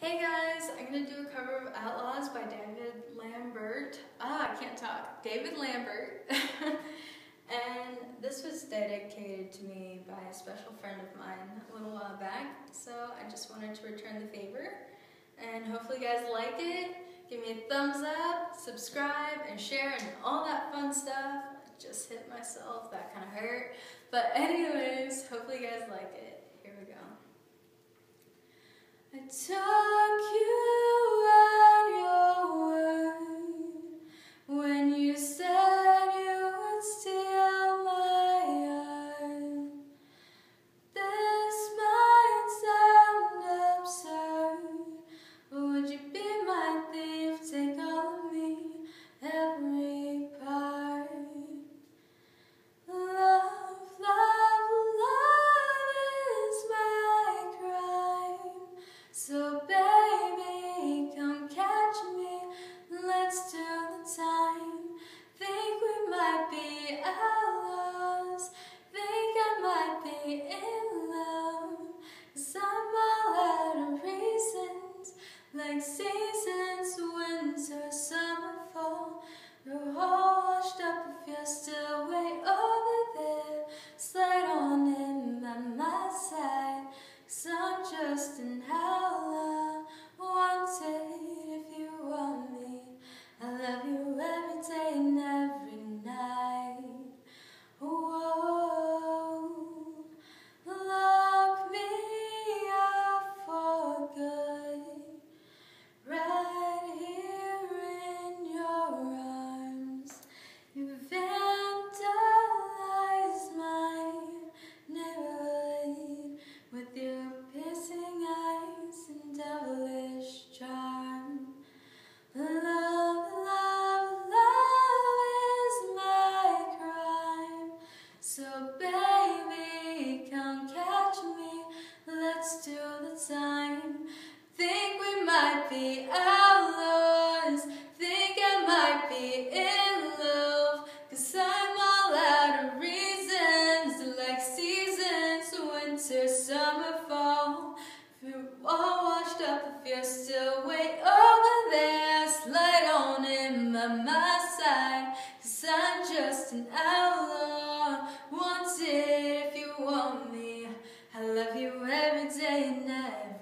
Hey guys, I'm gonna do a cover of Outlaws by David Lambert. Ah, I can't talk. David Lambert. and this was dedicated to me by a special friend of mine a little while back. So I just wanted to return the favor. And hopefully you guys like it. Give me a thumbs up, subscribe, and share, and all that fun stuff. I just hit myself, that kind of hurt. But anyways, hopefully you guys like it. Here we go. I took Like seasons, winter, summer, fall. You're all washed up if you're still way over there. Slide on in by my side. Cause I'm just an outlaw. Come catch me. Let's do the time. Think we might be outlaws. Think I might be in love. Cause I'm all out of reasons. Like seasons, winter, summer, fall. If you're all washed up, if you're still way over there, slide on in by my side. Cause I'm just an outlaw. love you every day and night.